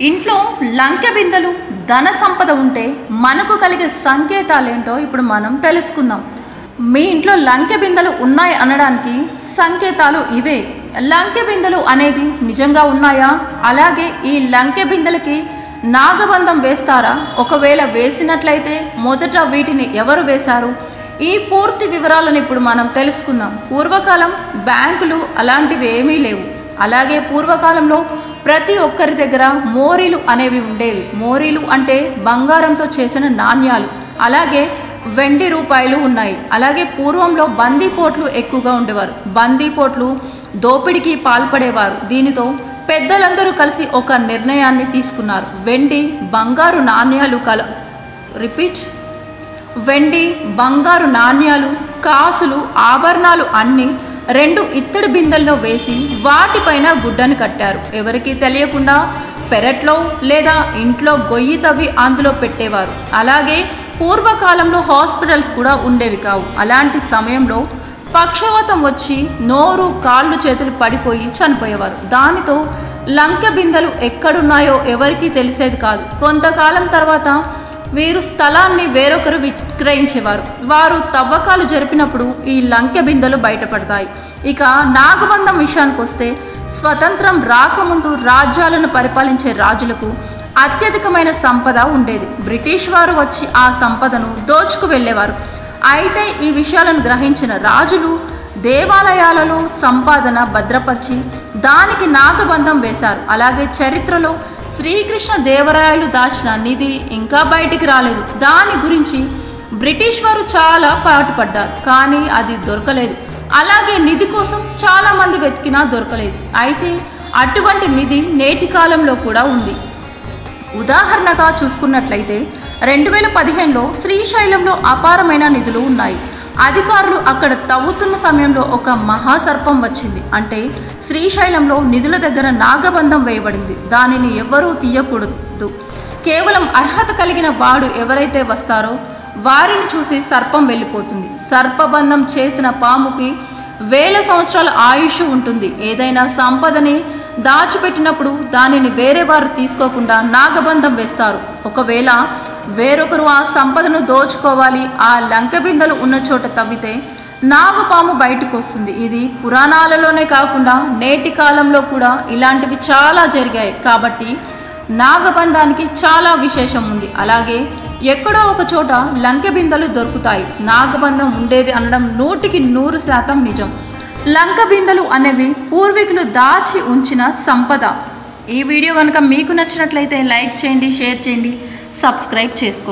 ఇంట్లో లంకె బిందెలు ధన సంపద ఉంటే మనకు కలిగే సంకేతాలేంటో ఇప్పుడు మనం తెలుసుకుందాం. మీ ఇంట్లో లంకె బిందెలు ఉన్నాయి అనడానికి సంకేతాలు ఇవే. లంకె బిందెలు అనేది నిజంగా ఉన్నాయా? అలాగే ఈ లంకె బిందెలకి నాగబంధం వేస్తారా? ఒకవేళ వేసినట్లయితే మొదట వీటిని ఎవరు వేశారు? ఈ పూర్తి వివరాలను ఇప్పుడు మనం తెలుసుకుందాం. పూర్వకాలం బ్యాంకులు అలాంటివి ఏమీ లేవు. అలాగే పూర్వకాలంలో ప్రతి ఒక్కరి దగ్గర మోరీలు అనేవి ఉండేవి. మోరీలు అంటే బంగారంతో చేసిన నాణ్యాలు. అలాగే వెండి రూపాయలు ఉన్నాయి. అలాగే పూర్వంలో బందీపోట్లు ఎక్కువగా ఉండేవారు. బందీపోట్లు దోపిడికి పాల్పడేవారు. దీనితో పెద్దలందరూ కలిసి ఒక నిర్ణయాన్ని తీసుకున్నారు. వెండి బంగారు నాణ్యాలు కల రిపీట్. వెండి బంగారు నాణ్యాలు కాసులు ఆభరణాలు అన్నీ రెండు ఇత్తడి బిందెల్లో వేసి వాటిపైన గుడ్డను కట్టారు. ఎవరికీ తెలియకుండా పెరట్లో లేదా ఇంట్లో గొయ్యి తవ్వి అందులో పెట్టేవారు. అలాగే పూర్వకాలంలో హాస్పిటల్స్ కూడా ఉండేవి కావు. అలాంటి సమయంలో పక్షవాతం వచ్చి నోరు కాళ్ళు చేతులు పడిపోయి చనిపోయేవారు. దానితో లంక బిందెలు ఎక్కడున్నాయో ఎవరికీ తెలిసేది కాదు. కొంతకాలం తర్వాత వీరు స్థలాన్ని వేరొకరు విక్రయించేవారు. వారు తవ్వకాలు జరిపినప్పుడు ఈ లంకె బిందెలు బయటపడతాయి. ఇక నాగబంధం విషయానికి వస్తే స్వతంత్రం రాకముందు రాజ్యాలను పరిపాలించే రాజులకు అత్యధికమైన సంపద ఉండేది. బ్రిటిష్ వారు వచ్చి ఆ సంపదను దోచుకు వెళ్ళేవారు. అయితే ఈ విషయాలను గ్రహించిన రాజులు దేవాలయాలలో సంపాదన భద్రపరిచి దానికి నాగబంధం వేశారు. అలాగే చరిత్రలో శ్రీకృష్ణ దేవరాయలు దాచిన నిధి ఇంకా బయటికి రాలేదు. దాని గురించి బ్రిటిష్ వారు చాలా పాటుపడ్డారు కానీ అది దొరకలేదు. అలాగే నిధి కోసం చాలా మంది వెతికినా దొరకలేదు. అయితే అటువంటి నిధి నేటి కాలంలో కూడా ఉంది. ఉదాహరణగా చూసుకున్నట్లయితే రెండు వేల పదిహేనులో శ్రీశైలంలో అపారమైన నిధులు ఉన్నాయి. అధికారులు అక్కడ తవ్వుతున్న సమయంలో ఒక మహాసర్పం వచ్చింది. అంటే శ్రీశైలంలో నిధుల దగ్గర నాగబంధం వేయబడింది. దానిని ఎవరూ తీయకూడదు. కేవలం అర్హత కలిగిన వాడు ఎవరైతే వస్తారో వారిని చూసి సర్పం వెళ్ళిపోతుంది. సర్పబంధం చేసిన పాముకి వేల సంవత్సరాల ఆయుష్ ఉంటుంది. ఏదైనా సంపదని దాచిపెట్టినప్పుడు దానిని వేరే వారు తీసుకోకుండా నాగబంధం వేస్తారు. ఒకవేళ వేరొకరు ఆ సంపదను దోచుకోవాలి ఆ లంక బిందెలు ఉన్న చోట తవ్వితే నాగపాము బయటకు వస్తుంది. ఇది పురాణాలలోనే కాకుండా నేటి కాలంలో కూడా ఇలాంటివి చాలా జరిగాయి. కాబట్టి నాగబంధానికి చాలా విశేషం ఉంది. అలాగే ఎక్కడో ఒక చోట లంకె బిందెలు దొరుకుతాయి. నాగబంధం ఉండేది అనడం నూటికి నూరు శాతం నిజం. లంక బిందెలు అనేవి పూర్వీకులు దాచి ఉంచిన సంపద. ఈ వీడియో కనుక మీకు నచ్చినట్లయితే లైక్ చేయండి షేర్ చేయండి. సబ్స్క్రైబ్ చేసుకోండి.